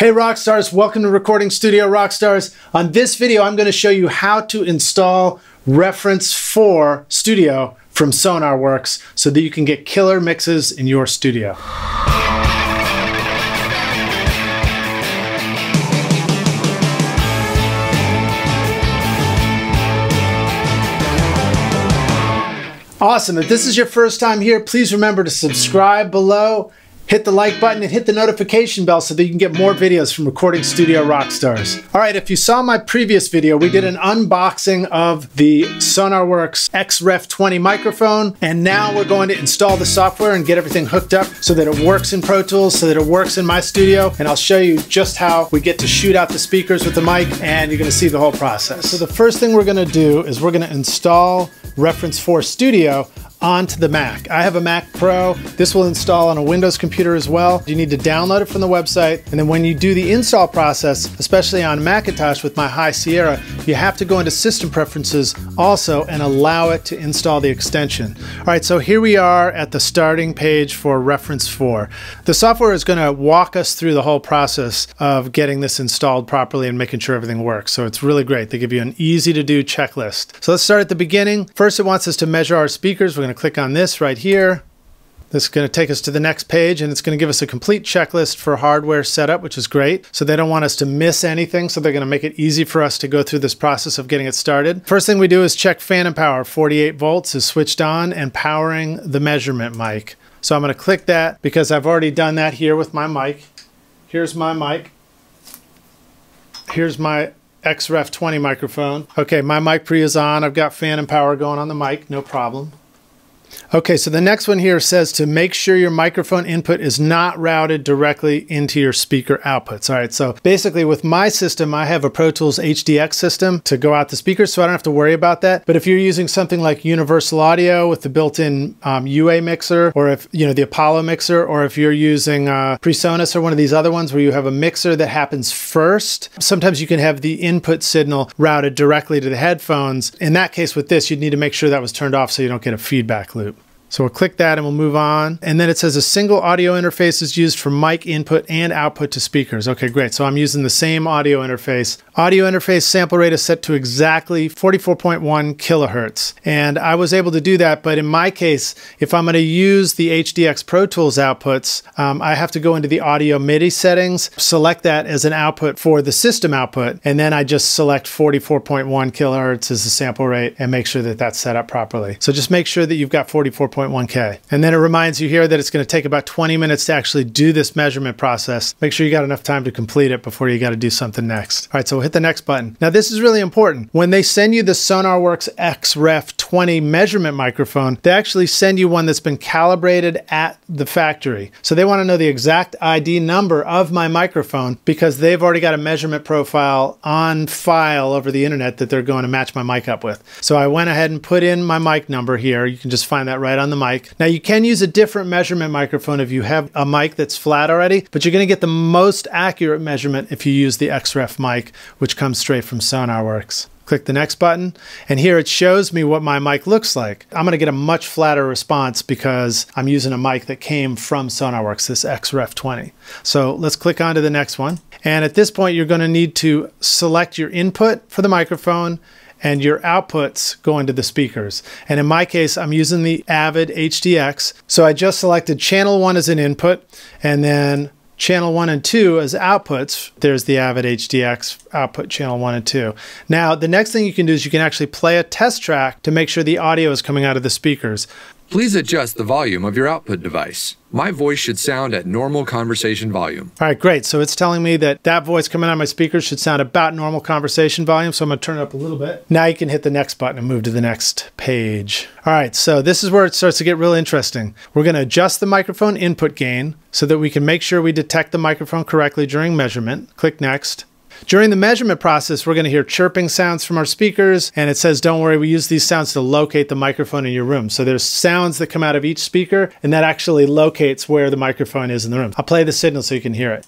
Hey Rockstars, welcome to Recording Studio Rockstars. On this video, I'm going to show you how to install Reference 4 Studio from SonarWorks so that you can get killer mixes in your studio. Awesome. If this is your first time here, please remember to subscribe below hit the like button and hit the notification bell so that you can get more videos from Recording Studio Rockstars. All right, if you saw my previous video, we did an unboxing of the SonarWorks XREF 20 microphone, and now we're going to install the software and get everything hooked up so that it works in Pro Tools, so that it works in my studio, and I'll show you just how we get to shoot out the speakers with the mic, and you're gonna see the whole process. So the first thing we're gonna do is we're gonna install Reference 4 Studio onto the Mac. I have a Mac Pro. This will install on a Windows computer as well. You need to download it from the website. And then when you do the install process, especially on Macintosh with my High Sierra, you have to go into System Preferences also and allow it to install the extension. All right, so here we are at the starting page for Reference 4. The software is going to walk us through the whole process of getting this installed properly and making sure everything works. So it's really great. They give you an easy to do checklist. So let's start at the beginning. First, it wants us to measure our speakers. We're going to click on this right here. This is going to take us to the next page and it's going to give us a complete checklist for hardware setup, which is great. So they don't want us to miss anything. So they're going to make it easy for us to go through this process of getting it started. First thing we do is check phantom power. 48 volts is switched on and powering the measurement mic. So I'm going to click that because I've already done that here with my mic. Here's my mic. Here's my XREF 20 microphone. Okay, my mic pre is on. I've got phantom power going on the mic, no problem. Okay, so the next one here says to make sure your microphone input is not routed directly into your speaker outputs. All right, so basically with my system, I have a Pro Tools HDX system to go out the speakers, so I don't have to worry about that. But if you're using something like Universal Audio with the built-in um, UA mixer, or if, you know, the Apollo mixer, or if you're using uh, PreSonus or one of these other ones where you have a mixer that happens first, sometimes you can have the input signal routed directly to the headphones. In that case with this, you'd need to make sure that was turned off so you don't get a feedback loop. So we'll click that and we'll move on. And then it says a single audio interface is used for mic input and output to speakers. Okay, great. So I'm using the same audio interface. Audio interface sample rate is set to exactly 44.1 kilohertz. And I was able to do that, but in my case, if I'm going to use the HDX Pro Tools outputs, um, I have to go into the audio MIDI settings, select that as an output for the system output, and then I just select 44.1 kilohertz as the sample rate and make sure that that's set up properly. So just make sure that you've got 44. 1.1K. And then it reminds you here that it's going to take about 20 minutes to actually do this measurement process. Make sure you got enough time to complete it before you got to do something next. All right, so we'll hit the next button. Now this is really important. When they send you the SonarWorks XREF 20 measurement microphone, they actually send you one that's been calibrated at the factory. So they want to know the exact ID number of my microphone because they've already got a measurement profile on file over the internet that they're going to match my mic up with. So I went ahead and put in my mic number here. You can just find that right on the mic. Now you can use a different measurement microphone if you have a mic that's flat already, but you're going to get the most accurate measurement if you use the XREF mic, which comes straight from SonarWorks. Click the next button, and here it shows me what my mic looks like. I'm going to get a much flatter response because I'm using a mic that came from SonarWorks, this XREF 20. So let's click on to the next one. And at this point, you're going to need to select your input for the microphone and your outputs go into the speakers. And in my case, I'm using the Avid HDX. So I just selected channel one as an input and then channel one and two as outputs. There's the Avid HDX output channel one and two. Now, the next thing you can do is you can actually play a test track to make sure the audio is coming out of the speakers. Please adjust the volume of your output device. My voice should sound at normal conversation volume. All right, great. So it's telling me that that voice coming out of my speakers should sound about normal conversation volume. So I'm going to turn it up a little bit. Now you can hit the next button and move to the next page. All right, so this is where it starts to get real interesting. We're going to adjust the microphone input gain so that we can make sure we detect the microphone correctly during measurement. Click next. During the measurement process, we're going to hear chirping sounds from our speakers, and it says, don't worry, we use these sounds to locate the microphone in your room. So there's sounds that come out of each speaker, and that actually locates where the microphone is in the room. I'll play the signal so you can hear it.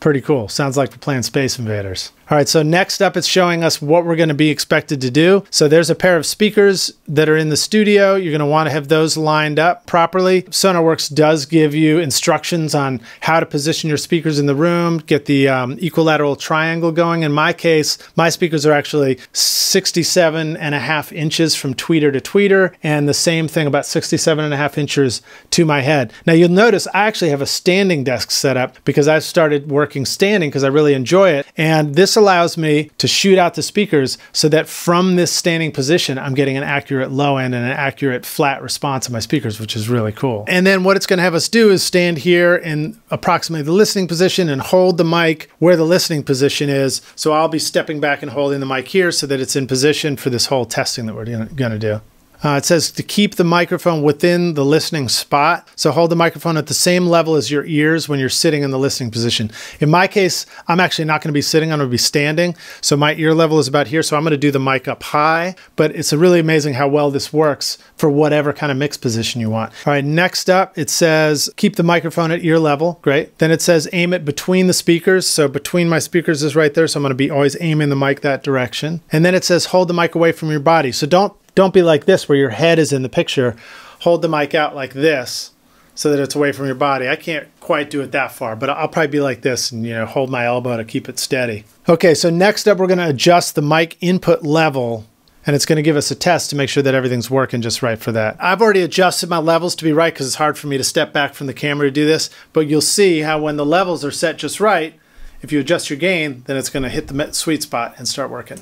Pretty cool. Sounds like we're playing Space Invaders. All right, so next up, it's showing us what we're going to be expected to do. So there's a pair of speakers that are in the studio. You're going to want to have those lined up properly. SonarWorks does give you instructions on how to position your speakers in the room, get the um, equilateral triangle going. In my case, my speakers are actually 67 and a half inches from tweeter to tweeter, and the same thing about 67 and a half inches to my head. Now you'll notice I actually have a standing desk set up because I've started working standing because I really enjoy it. And this allows me to shoot out the speakers so that from this standing position, I'm getting an accurate low end and an accurate flat response of my speakers, which is really cool. And then what it's going to have us do is stand here in approximately the listening position and hold the mic where the listening position is. So I'll be stepping back and holding the mic here so that it's in position for this whole testing that we're going to do. Uh, it says to keep the microphone within the listening spot. So hold the microphone at the same level as your ears when you're sitting in the listening position. In my case, I'm actually not going to be sitting, I'm going to be standing. So my ear level is about here. So I'm going to do the mic up high, but it's a really amazing how well this works for whatever kind of mix position you want. All right, next up, it says keep the microphone at ear level. Great. Then it says aim it between the speakers. So between my speakers is right there. So I'm going to be always aiming the mic that direction. And then it says hold the mic away from your body. So don't don't be like this where your head is in the picture. Hold the mic out like this so that it's away from your body. I can't quite do it that far, but I'll probably be like this and you know hold my elbow to keep it steady. Okay, so next up we're going to adjust the mic input level and it's going to give us a test to make sure that everything's working just right for that. I've already adjusted my levels to be right because it's hard for me to step back from the camera to do this, but you'll see how when the levels are set just right, if you adjust your gain, then it's going to hit the sweet spot and start working.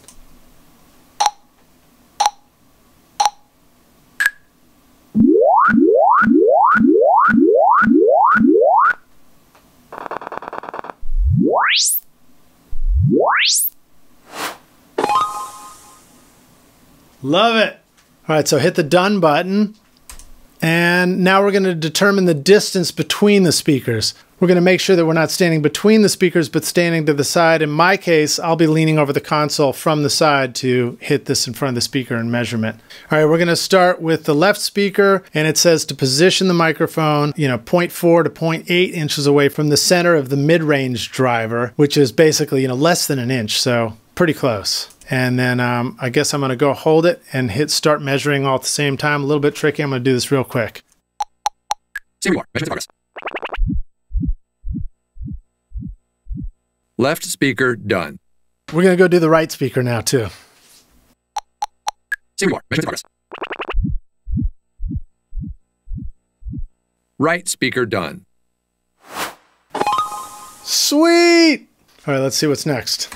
Love it. All right, so hit the done button. And now we're going to determine the distance between the speakers. We're going to make sure that we're not standing between the speakers, but standing to the side. In my case, I'll be leaning over the console from the side to hit this in front of the speaker in measurement. All right, we're going to start with the left speaker, and it says to position the microphone, you know, 0.4 to 0.8 inches away from the center of the mid-range driver, which is basically, you know, less than an inch, so pretty close. And then um, I guess I'm going to go hold it and hit start measuring all at the same time. A little bit tricky. I'm going to do this real quick. Left speaker done. We're going to go do the right speaker now too. Right speaker done. Sweet! All right, let's see what's next.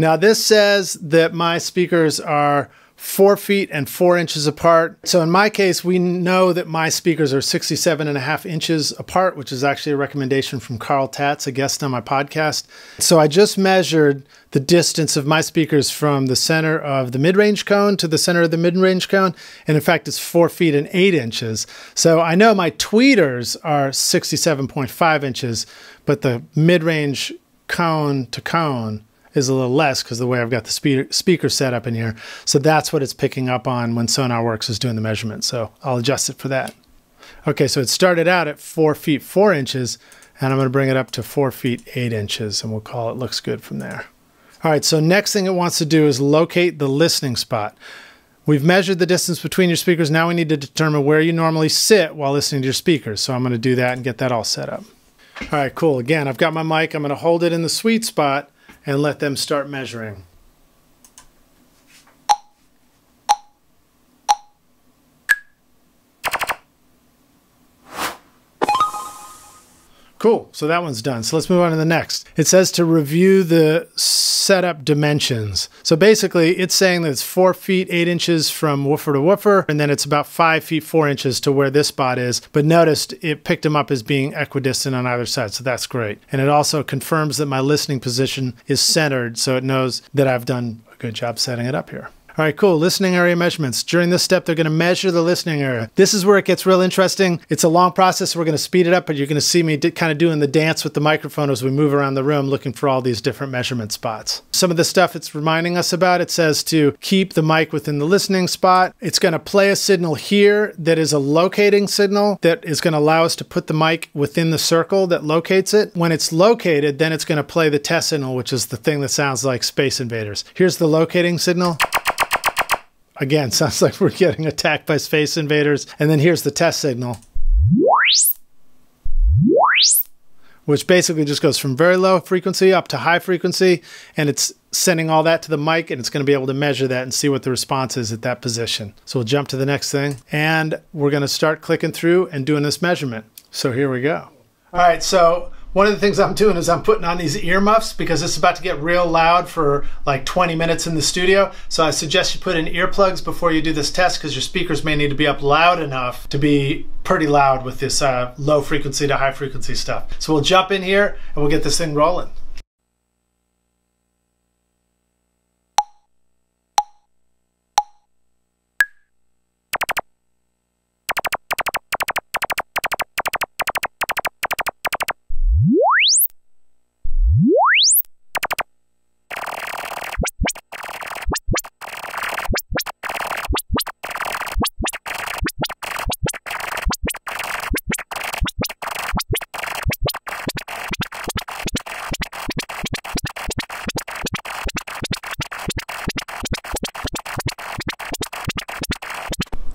Now, this says that my speakers are four feet and four inches apart. So in my case, we know that my speakers are 67 and a half inches apart, which is actually a recommendation from Carl Tatz, a guest on my podcast. So I just measured the distance of my speakers from the center of the mid-range cone to the center of the mid-range cone. And in fact, it's four feet and eight inches. So I know my tweeters are 67.5 inches, but the mid-range cone to cone is a little less because the way I've got the speaker, speaker set up in here. So that's what it's picking up on when SonarWorks is doing the measurement. So I'll adjust it for that. Okay, so it started out at four feet, four inches, and I'm gonna bring it up to four feet, eight inches, and we'll call it looks good from there. All right, so next thing it wants to do is locate the listening spot. We've measured the distance between your speakers. Now we need to determine where you normally sit while listening to your speakers. So I'm gonna do that and get that all set up. All right, cool. Again, I've got my mic. I'm gonna hold it in the sweet spot and let them start measuring. Cool. So that one's done. So let's move on to the next. It says to review the setup dimensions. So basically, it's saying that it's four feet, eight inches from woofer to woofer, and then it's about five feet, four inches to where this spot is. But noticed it picked them up as being equidistant on either side. So that's great. And it also confirms that my listening position is centered. So it knows that I've done a good job setting it up here. All right, cool. Listening area measurements. During this step, they're going to measure the listening area. This is where it gets real interesting. It's a long process. We're going to speed it up, but you're going to see me kind of doing the dance with the microphone as we move around the room looking for all these different measurement spots. Some of the stuff it's reminding us about, it says to keep the mic within the listening spot. It's going to play a signal here that is a locating signal that is going to allow us to put the mic within the circle that locates it. When it's located, then it's going to play the test signal, which is the thing that sounds like Space Invaders. Here's the locating signal. Again, sounds like we're getting attacked by space invaders. And then here's the test signal, which basically just goes from very low frequency up to high frequency. And it's sending all that to the mic and it's going to be able to measure that and see what the response is at that position. So we'll jump to the next thing and we're going to start clicking through and doing this measurement. So here we go. All right, so one of the things I'm doing is I'm putting on these earmuffs because it's about to get real loud for like 20 minutes in the studio. So I suggest you put in earplugs before you do this test because your speakers may need to be up loud enough to be pretty loud with this uh, low frequency to high frequency stuff. So we'll jump in here and we'll get this thing rolling.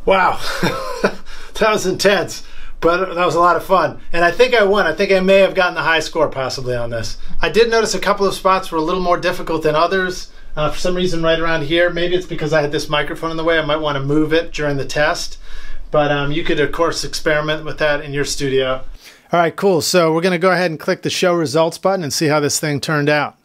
Wow, that was intense, but that was a lot of fun. And I think I won. I think I may have gotten the high score possibly on this. I did notice a couple of spots were a little more difficult than others. Uh, for some reason, right around here, maybe it's because I had this microphone in the way. I might want to move it during the test. But um, you could, of course, experiment with that in your studio. All right, cool. So we're going to go ahead and click the show results button and see how this thing turned out.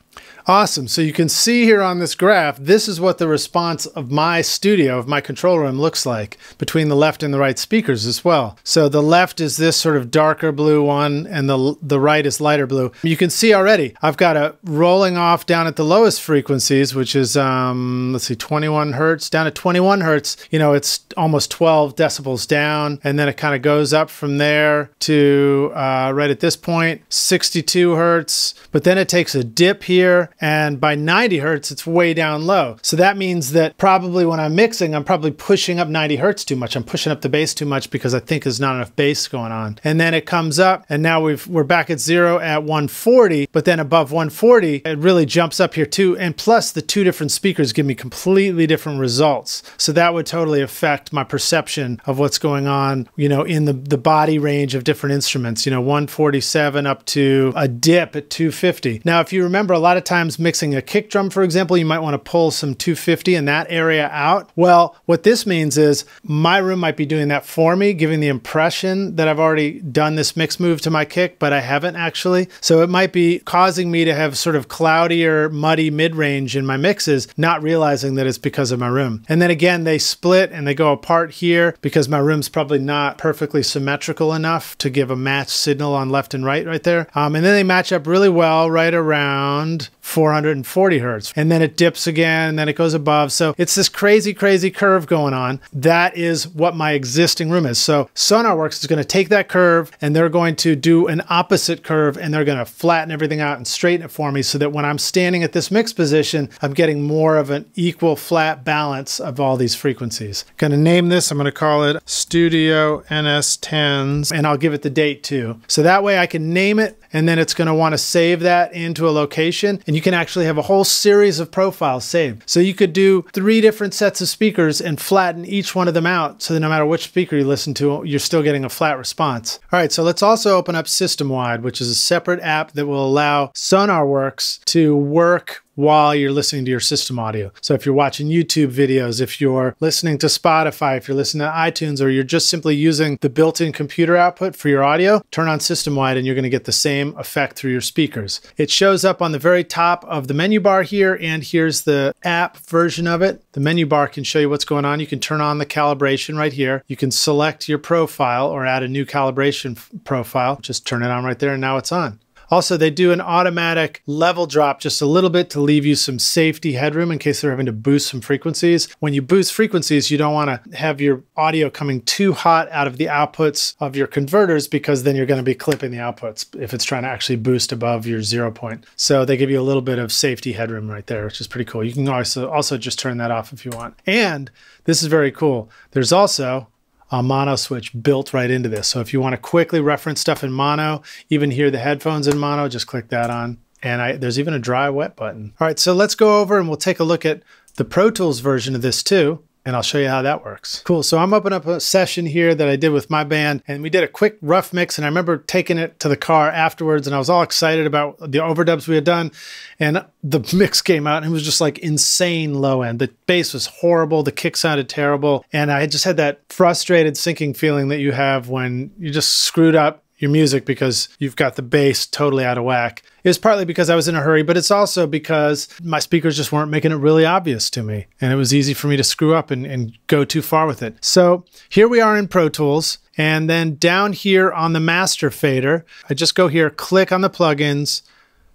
Awesome. So you can see here on this graph, this is what the response of my studio, of my control room looks like between the left and the right speakers as well. So the left is this sort of darker blue one and the, the right is lighter blue. You can see already, I've got a rolling off down at the lowest frequencies, which is, um, let's see, 21 hertz, down at 21 hertz, you know, it's almost 12 decibels down. And then it kind of goes up from there to uh, right at this point, 62 hertz. But then it takes a dip here and by 90 hertz, it's way down low. So that means that probably when I'm mixing, I'm probably pushing up 90 hertz too much. I'm pushing up the bass too much because I think there's not enough bass going on. And then it comes up, and now we've we're back at zero at 140, but then above 140, it really jumps up here too. And plus, the two different speakers give me completely different results. So that would totally affect my perception of what's going on, you know, in the, the body range of different instruments, you know, 147 up to a dip at 250. Now, if you remember, a lot of times mixing a kick drum, for example, you might want to pull some 250 in that area out. Well, what this means is my room might be doing that for me, giving the impression that I've already done this mix move to my kick, but I haven't actually. So it might be causing me to have sort of cloudier, muddy mid range in my mixes, not realizing that it's because of my room. And then again, they split and they go apart here because my room's probably not perfectly symmetrical enough to give a match signal on left and right right there. Um, and then they match up really well right around 440 hertz. And then it dips again, and then it goes above. So it's this crazy, crazy curve going on. That is what my existing room is. So SonarWorks is going to take that curve and they're going to do an opposite curve and they're going to flatten everything out and straighten it for me so that when I'm standing at this mix position, I'm getting more of an equal flat balance of all these frequencies. Going to name this, I'm going to call it Studio NS10s, and I'll give it the date too. So that way I can name it and then it's going to want to save that into a location and you can actually have a whole series of profiles saved. So you could do three different sets of speakers and flatten each one of them out so that no matter which speaker you listen to, you're still getting a flat response. All right, so let's also open up System-Wide, which is a separate app that will allow SonarWorks to work while you're listening to your system audio. So if you're watching YouTube videos, if you're listening to Spotify, if you're listening to iTunes, or you're just simply using the built-in computer output for your audio, turn on system wide and you're going to get the same effect through your speakers. It shows up on the very top of the menu bar here, and here's the app version of it. The menu bar can show you what's going on. You can turn on the calibration right here. You can select your profile or add a new calibration profile. Just turn it on right there, and now it's on. Also, they do an automatic level drop just a little bit to leave you some safety headroom in case they're having to boost some frequencies. When you boost frequencies, you don't want to have your audio coming too hot out of the outputs of your converters because then you're going to be clipping the outputs if it's trying to actually boost above your zero point. So they give you a little bit of safety headroom right there, which is pretty cool. You can also also just turn that off if you want. And this is very cool. There's also a mono switch built right into this. So if you want to quickly reference stuff in mono, even hear the headphones in mono, just click that on. And I, there's even a dry wet button. All right, so let's go over and we'll take a look at the Pro Tools version of this too and I'll show you how that works. Cool. So I'm opening up a session here that I did with my band, and we did a quick rough mix. And I remember taking it to the car afterwards, and I was all excited about the overdubs we had done. And the mix came out, and it was just like insane low end. The bass was horrible, the kick sounded terrible, and I just had that frustrated, sinking feeling that you have when you just screwed up your music because you've got the bass totally out of whack. It's partly because I was in a hurry, but it's also because my speakers just weren't making it really obvious to me. And it was easy for me to screw up and, and go too far with it. So here we are in Pro Tools. And then down here on the master fader, I just go here, click on the plugins,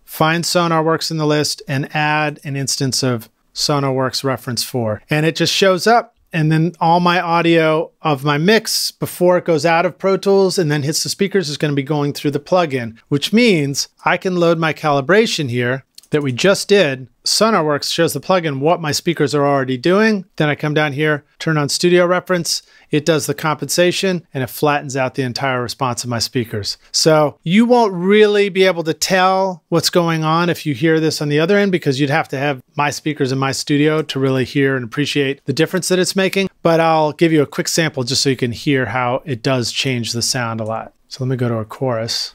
find SonarWorks in the list, and add an instance of SonarWorks Reference 4. And it just shows up and then all my audio of my mix before it goes out of Pro Tools and then hits the speakers is going to be going through the plugin, which means I can load my calibration here that we just did. SonarWorks shows the plugin what my speakers are already doing. Then I come down here, turn on Studio Reference, it does the compensation and it flattens out the entire response of my speakers. So you won't really be able to tell what's going on if you hear this on the other end because you'd have to have my speakers in my studio to really hear and appreciate the difference that it's making. But I'll give you a quick sample just so you can hear how it does change the sound a lot. So let me go to a chorus.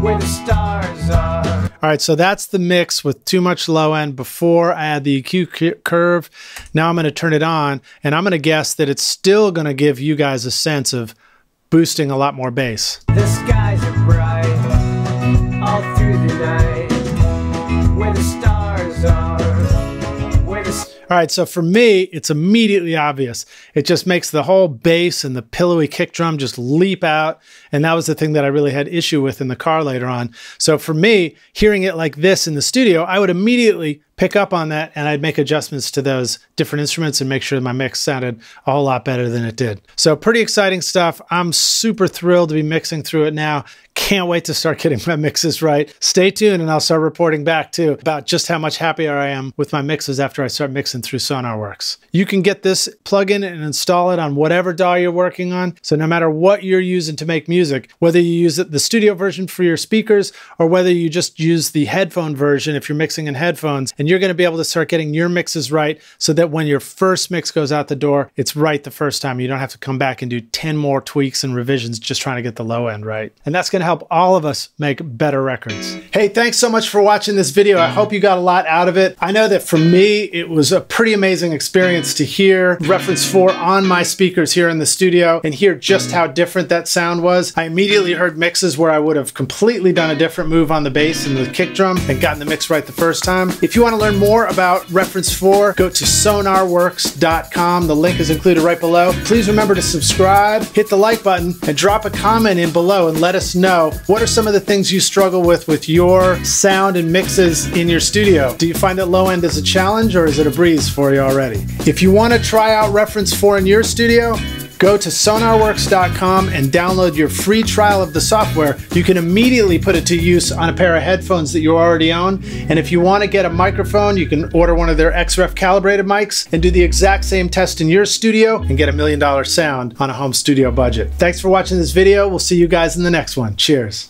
Where the stars are. All right, so that's the mix with too much low end before I add the EQ curve. Now I'm going to turn it on, and I'm going to guess that it's still going to give you guys a sense of boosting a lot more bass. The skies are bright all through the night where the stars. All right, so for me, it's immediately obvious. It just makes the whole bass and the pillowy kick drum just leap out. And that was the thing that I really had issue with in the car later on. So for me, hearing it like this in the studio, I would immediately pick up on that and I'd make adjustments to those different instruments and make sure my mix sounded a whole lot better than it did. So pretty exciting stuff. I'm super thrilled to be mixing through it now. Can't wait to start getting my mixes right. Stay tuned and I'll start reporting back too about just how much happier I am with my mixes after I start mixing through SonarWorks. You can get this plugin and install it on whatever DAW you're working on. So no matter what you're using to make music, whether you use the studio version for your speakers or whether you just use the headphone version if you're mixing in headphones and you're going to be able to start getting your mixes right so that when your first mix goes out the door, it's right the first time. You don't have to come back and do 10 more tweaks and revisions just trying to get the low end right. And that's going to help all of us make better records. Hey, thanks so much for watching this video. I hope you got a lot out of it. I know that for me, it was a pretty amazing experience to hear Reference 4 on my speakers here in the studio and hear just how different that sound was. I immediately heard mixes where I would have completely done a different move on the bass and the kick drum and gotten the mix right the first time. If you want to learn more about Reference 4, go to sonarworks.com. The link is included right below. Please remember to subscribe, hit the like button, and drop a comment in below and let us know what are some of the things you struggle with with your sound and mixes in your studio. Do you find that low end is a challenge or is it a breeze for you already? If you want to try out Reference 4 in your studio, Go to sonarworks.com and download your free trial of the software. You can immediately put it to use on a pair of headphones that you already own. And if you want to get a microphone, you can order one of their XREF calibrated mics and do the exact same test in your studio and get a million dollar sound on a home studio budget. Thanks for watching this video. We'll see you guys in the next one. Cheers.